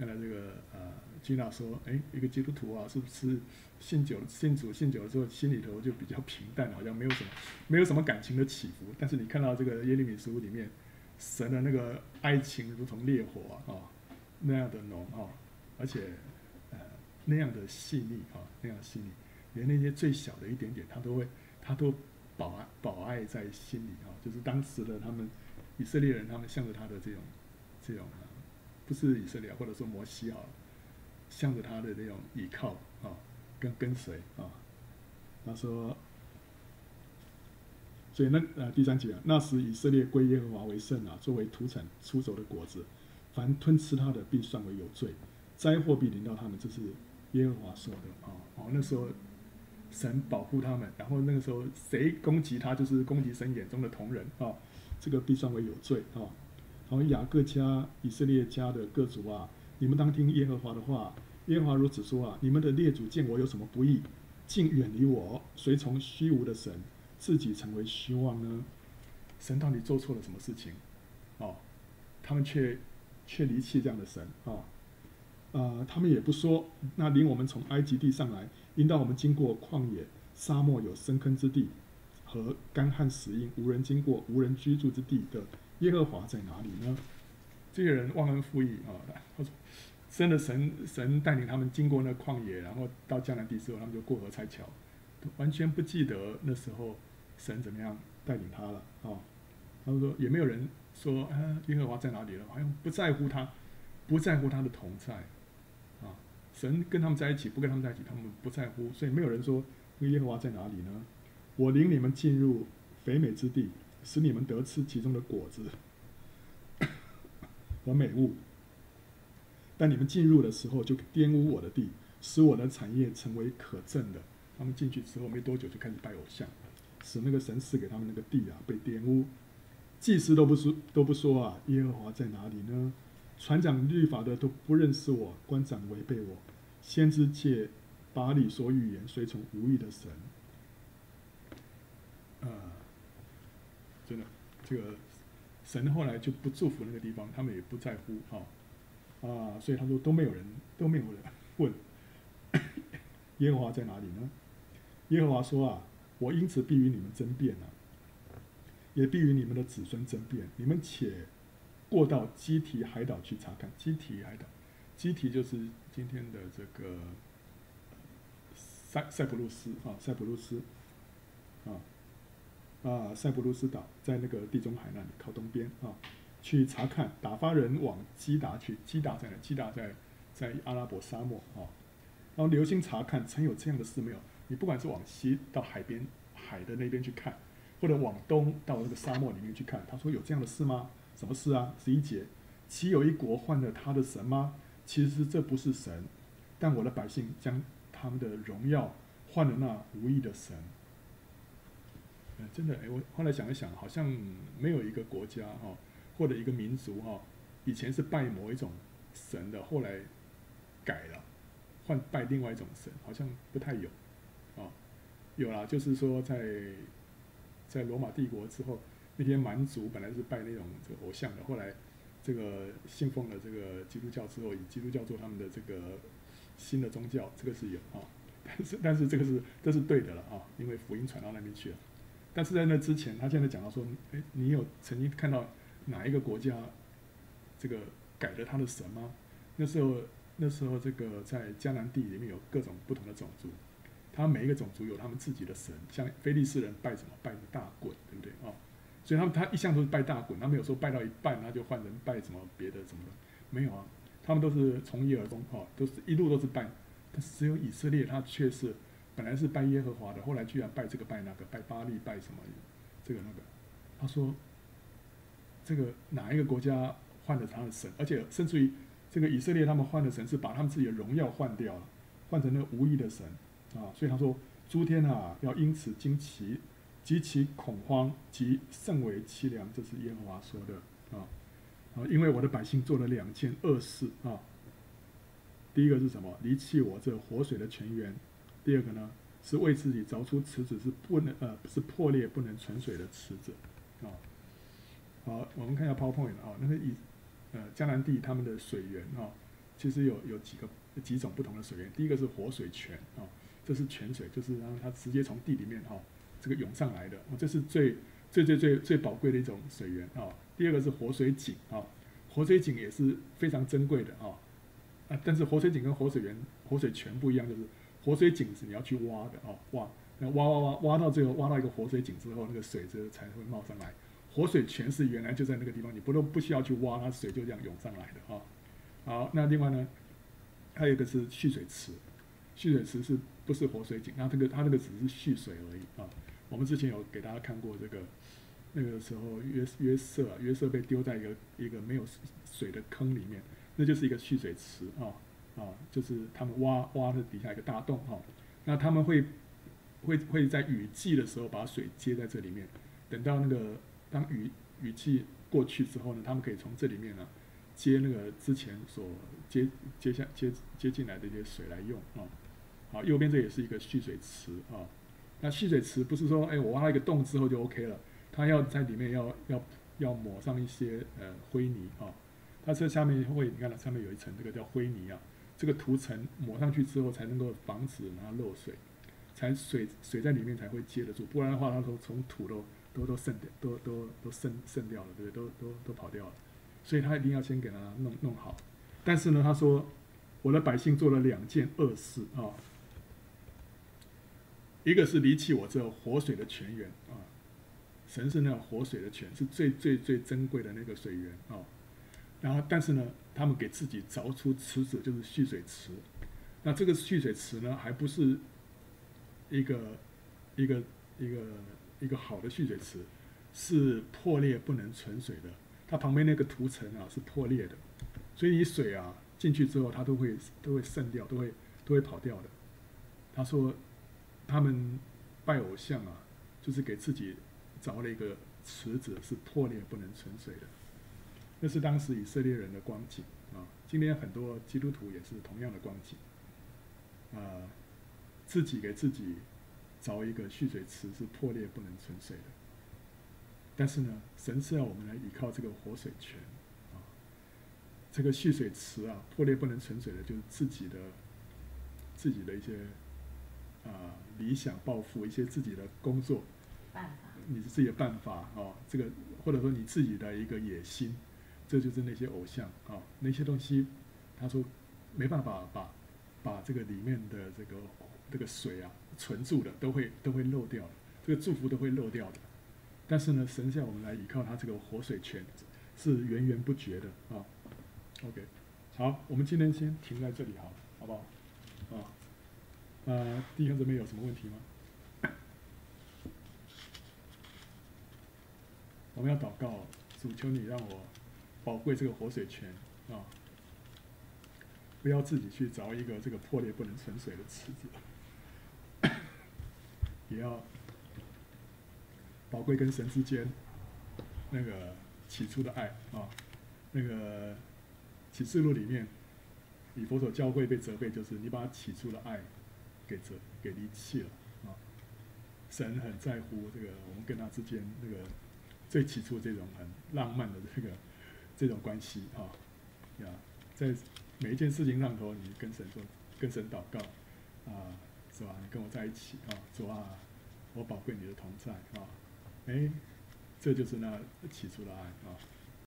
刚才这个呃，吉娜说，哎，一个基督徒啊，是不是信久信主信久了之后，心里头就比较平淡，好像没有什么没有什么感情的起伏。但是你看到这个耶利米书里面，神的那个爱情如同烈火啊，那样的浓啊，而且呃那样的细腻啊，那样细腻，连那些最小的一点点，他都会他都保爱保爱在心里啊。就是当时的他们以色列人，他们向着他的这种这种。不是以色列，或者说摩西啊，向着他的那种倚靠啊，跟跟随啊。他说，所以那呃第三节啊，那时以色列归耶和华为圣啊，作为土产出走的果子，凡吞吃他的，必算为有罪，灾祸必临到他们。这是耶和华说的啊。哦，那时候神保护他们，然后那个时候谁攻击他，就是攻击神眼中的同人啊，这个必算为有罪啊。好，雅各家、以色列家的各族啊，你们当听耶和华的话。耶和华如此说啊：你们的列祖见我有什么不义，竟远离我，随从虚无的神，自己成为虚妄呢？神到底做错了什么事情？哦，他们却却离弃这样的神啊！啊，他们也不说，那领我们从埃及地上来，引导我们经过旷野、沙漠有深坑之地和干旱死荫、无人经过、无人居住之地的。耶和华在哪里呢？这些人忘恩负义啊！他说：“真的，神神带领他们经过那旷野，然后到迦南地之后，他们就过河拆桥，完全不记得那时候神怎么样带领他了啊！”他们说：“也没有人说啊，耶和华在哪里了？好像不在乎他，不在乎他的同在啊！神跟他们在一起，不跟他们在一起，他们不在乎，所以没有人说那耶和华在哪里呢？我领你们进入肥美之地。”使你们得吃其中的果子和美物，但你们进入的时候就玷污我的地，使我的产业成为可憎的。他们进去之后没多久就开始拜偶像，使那个神赐给他们那个地啊被玷污。祭司都不说都不说啊，耶和华在哪里呢？船长律法的都不认识我，官长违背我，先知借巴利说预言，随从无意的神。啊，真的，这个神后来就不祝福那个地方，他们也不在乎啊啊，所以他说都没有人都没有人问 耶和华在哪里呢？耶和华说啊，我因此必与你们争辩啊，也必与你们的子孙争辩。你们且过到基提海岛去查看。基提海岛，基提就是今天的这个塞塞浦路斯啊，塞浦路斯啊。啊，塞浦路斯岛在那个地中海那里靠东边啊，去查看，打发人往基达去。基达在哪？基达在在阿拉伯沙漠啊。然后留心查看，曾有这样的事没有？你不管是往西到海边海的那边去看，或者往东到那个沙漠里面去看，他说有这样的事吗？什么事啊？十一节，岂有一国换了他的神吗？其实这不是神，但我的百姓将他们的荣耀换了那无意的神。真的，哎，我后来想一想，好像没有一个国家哈，或者一个民族哈，以前是拜某一种神的，后来改了，换拜另外一种神，好像不太有，啊，有啦，就是说在在罗马帝国之后，那些蛮族本来是拜那种这个偶像的，后来这个信奉了这个基督教之后，以基督教做他们的这个新的宗教，这个是有啊，但是但是这个是这是对的了啊，因为福音传到那边去了。但是在那之前，他现在讲到说，哎，你有曾经看到哪一个国家这个改了他的神吗？那时候，那时候这个在迦南地里面有各种不同的种族，他每一个种族有他们自己的神，像菲利士人拜什么？拜大滚，对不对啊？所以他们他一向都是拜大滚，他们有时候拜到一半，他就换人拜什么别的什么的，没有啊，他们都是从一而终，哈，都是一路都是拜，但是只有以色列他却是。本来是拜耶和华的，后来居然拜这个拜那个，拜巴利拜什么，这个那个。他说，这个哪一个国家换了他的神，而且甚至于这个以色列他们换的神是把他们自己的荣耀换掉了，换成那无意的神啊。所以他说，诸天啊要因此惊奇，极其恐慌，及甚为凄凉。这是耶和华说的啊啊，因为我的百姓做了两件恶事啊。第一个是什么？离弃我这活水的泉源。第二个呢，是为自己凿出池子，是不能呃，是破裂不能存水的池子，啊，好，我们看一下 PowerPoint 啊，那个以呃江南地他们的水源啊，其实有有几个几种不同的水源，第一个是活水泉啊，这是泉水，就是让它直接从地里面哈这个涌上来的，这是最最最最最宝贵的一种水源啊。第二个是活水井啊，活水井也是非常珍贵的啊，啊，但是活水井跟活水源、活水泉不一样，就是。活水井是你要去挖的哦，挖，那挖挖挖挖到最后挖到一个活水井之后，那个水就才会冒上来。活水泉是原来就在那个地方，你不都不需要去挖，它水就这样涌上来的啊。好，那另外呢，还有一个是蓄水池，蓄水池是不是活水井？那这个它那个只是蓄水而已啊。我们之前有给大家看过这个，那个时候约约瑟约瑟被丢在一个一个没有水的坑里面，那就是一个蓄水池啊。啊，就是他们挖挖的底下一个大洞哈，那他们会会会在雨季的时候把水接在这里面，等到那个当雨雨季过去之后呢，他们可以从这里面呢接那个之前所接接下接接进来的一些水来用啊。好，右边这也是一个蓄水池啊。那蓄水池不是说哎我挖了一个洞之后就 OK 了，它要在里面要要要抹上一些呃灰泥啊，它这下面会你看它上面有一层这个叫灰泥啊。这个涂层抹上去之后，才能够防止它漏水，才水水在里面才会接得住，不然的话，它都从土都都都渗掉，都都都渗渗掉了，对不对？都都都跑掉了，所以他一定要先给它弄弄好。但是呢，他说我的百姓做了两件恶事啊，一个是离弃我这活水的泉源啊，神是那活水的泉，是最最最珍贵的那个水源啊。然后，但是呢，他们给自己凿出池子，就是蓄水池。那这个蓄水池呢，还不是一个一个一个一个好的蓄水池，是破裂不能存水的。它旁边那个涂层啊是破裂的，所以你水啊进去之后，它都会都会渗掉，都会都会跑掉的。他说，他们拜偶像啊，就是给自己凿了一个池子，是破裂不能存水的。那是当时以色列人的光景啊！今天很多基督徒也是同样的光景啊！自己给自己凿一个蓄水池是破裂不能存水的。但是呢，神是要我们来依靠这个活水泉啊，这个蓄水池啊，破裂不能存水的，就是自己的自己的一些啊理想抱负，一些自己的工作，办法，你自己的办法啊，这个或者说你自己的一个野心，这就是那些偶像啊，那些东西，他说没办法把把这个里面的这个这个水啊存住的，都会都会漏掉的，这个祝福都会漏掉的。但是呢，神叫我们来依靠他这个活水泉，是源源不绝的啊。OK，好，我们今天先停在这里好，好不好？啊，呃，弟兄姊妹有什么问题吗？我们要祷告，主求你让我宝贵这个活水泉啊，不要自己去凿一个这个破裂不能存水的池子，也要。宝贵跟神之间那个起初的爱啊，那个启示录里面，以佛所教会被责备，就是你把起初的爱给责给离弃了啊。神很在乎这个我们跟他之间那个最起初这种很浪漫的这个这种关系啊呀，在每一件事情上头，你跟神说，跟神祷告啊，是吧？你跟我在一起啊，主啊，我宝贵你的同在啊。哎，这就是那起初的爱啊。